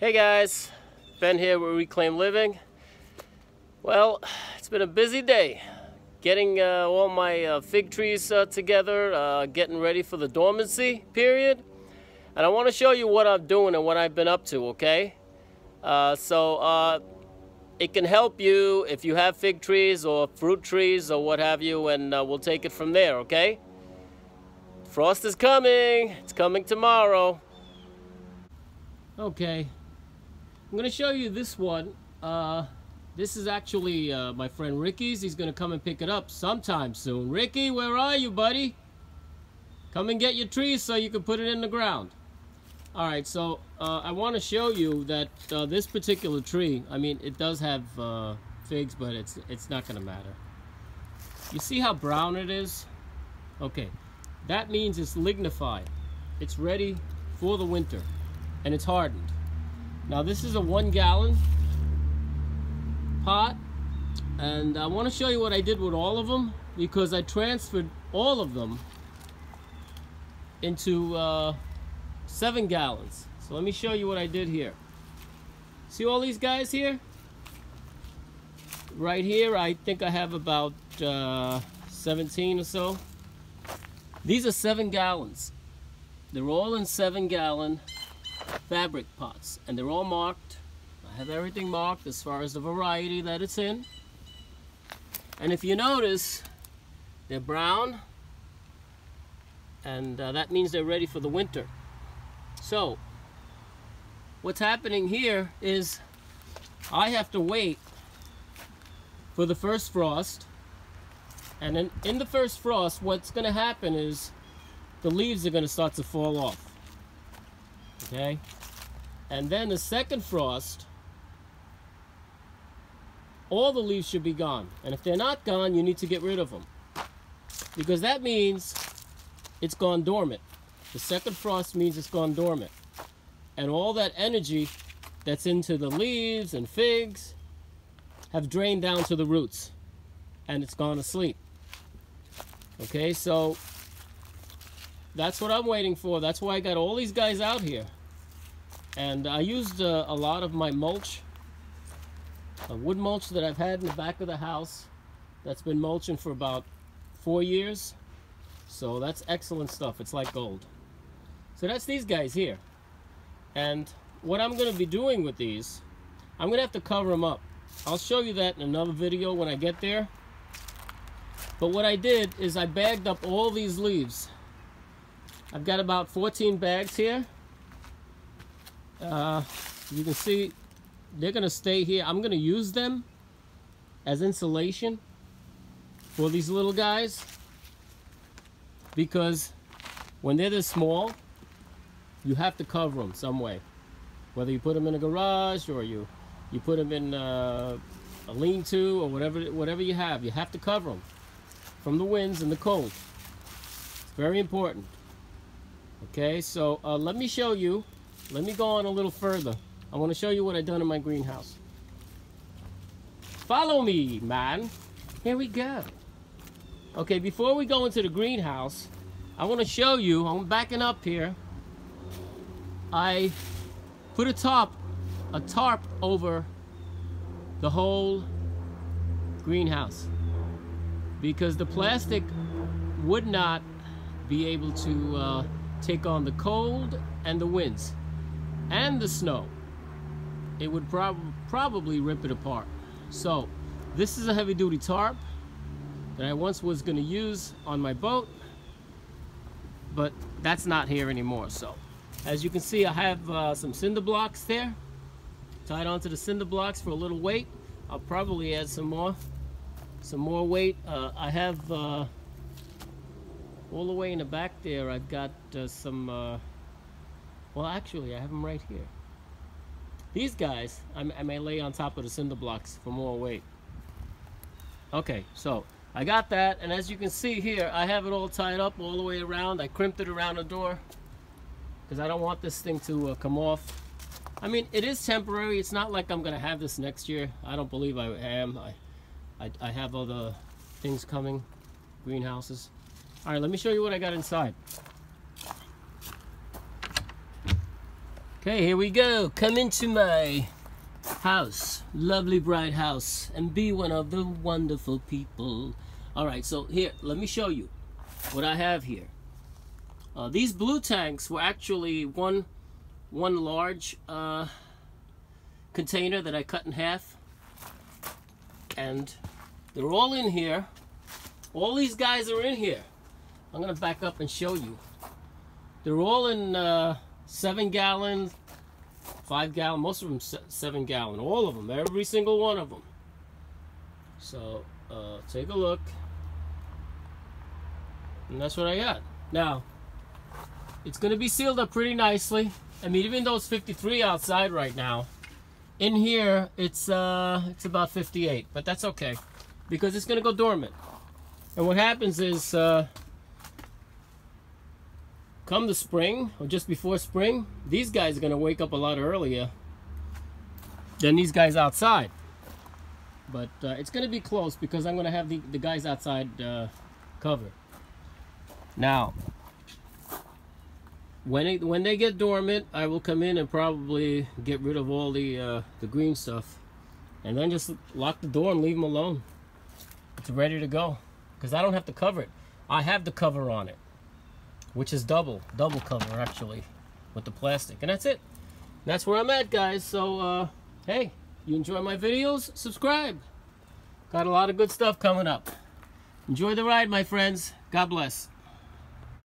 Hey guys, Ben here with Reclaim Living. Well, it's been a busy day. Getting uh, all my uh, fig trees uh, together, uh, getting ready for the dormancy period. And I want to show you what I'm doing and what I've been up to, okay? Uh, so uh, it can help you if you have fig trees or fruit trees or what have you, and we'll take it from there, okay? Frost is coming. It's coming tomorrow. Okay, I'm gonna show you this one. Uh, this is actually uh, my friend Ricky's. He's gonna come and pick it up sometime soon. Ricky, where are you, buddy? Come and get your trees so you can put it in the ground. All right, so uh, I want to show you that uh, this particular tree, I mean, it does have uh, figs, but it's it's not gonna matter. You see how brown it is? Okay, that means it's lignified. It's ready for the winter, and it's hardened. Now this is a one gallon pot and I want to show you what I did with all of them because I transferred all of them into uh, seven gallons. So let me show you what I did here. See all these guys here? Right here, I think I have about uh, 17 or so. These are seven gallons. They're all in seven gallon fabric pots and they're all marked. I have everything marked as far as the variety that it's in. And if you notice, they're brown and uh, that means they're ready for the winter. So, what's happening here is I have to wait for the first frost and in, in the first frost what's going to happen is the leaves are going to start to fall off okay? And then the second frost all the leaves should be gone. And if they're not gone you need to get rid of them. Because that means it's gone dormant. The second frost means it's gone dormant. And all that energy that's into the leaves and figs have drained down to the roots. And it's gone asleep. okay so that's what I'm waiting for. That's why I got all these guys out here and I used uh, a lot of my mulch, a wood mulch that I've had in the back of the house that's been mulching for about four years. So that's excellent stuff. It's like gold. So that's these guys here. And what I'm going to be doing with these, I'm going to have to cover them up. I'll show you that in another video when I get there. But what I did is I bagged up all these leaves. I've got about 14 bags here uh, you can see they're gonna stay here. I'm gonna use them as insulation for these little guys because when they're this small you have to cover them some way. Whether you put them in a garage or you you put them in uh, a lean-to or whatever whatever you have you have to cover them from the winds and the cold. It's very important. Okay so uh, let me show you let me go on a little further. I want to show you what I've done in my greenhouse. Follow me, man. Here we go. Okay, before we go into the greenhouse, I want to show you, I'm backing up here. I put a top, a tarp over the whole greenhouse because the plastic would not be able to uh, take on the cold and the winds and the snow, it would prob probably rip it apart. So this is a heavy duty tarp that I once was going to use on my boat, but that's not here anymore. So as you can see, I have uh, some cinder blocks there tied onto the cinder blocks for a little weight. I'll probably add some more, some more weight. Uh, I have uh, all the way in the back there, I've got uh, some uh, well, actually, I have them right here. These guys, I, I may lay on top of the cinder blocks for more weight. Okay, so I got that, and as you can see here, I have it all tied up all the way around. I crimped it around the door because I don't want this thing to uh, come off. I mean, it is temporary. It's not like I'm going to have this next year. I don't believe I am. I, I, I have other things coming, greenhouses. All right, let me show you what I got inside. Okay, here we go. Come into my house, lovely bright house, and be one of the wonderful people. All right, so here, let me show you what I have here. Uh, these blue tanks were actually one, one large uh, container that I cut in half, and they're all in here. All these guys are in here. I'm gonna back up and show you. They're all in. Uh, seven gallon, five gallon, most of them seven gallon, all of them, every single one of them. So uh, take a look. And that's what I got. Now, it's to be sealed up pretty nicely. I mean, even though it's 53 outside right now, in here it's uh, it's about 58, but that's okay because it's to go dormant. And what happens is uh, come the spring or just before spring, these guys are going to wake up a lot earlier than these guys outside. But uh, it's going to be close because I'm going to have the, the guys outside uh, covered. Now, when it, when they get dormant, I will come in and probably get rid of all the uh, the green stuff, and then just lock the door and leave them alone. It's ready to go because I don't have to cover it. I have the cover on it which is double, double cover actually, with the plastic. And that's it. That's where I'm at, guys. So, uh, hey, you enjoy my videos? Subscribe. Got a lot of good stuff coming up. Enjoy the ride, my friends. God bless.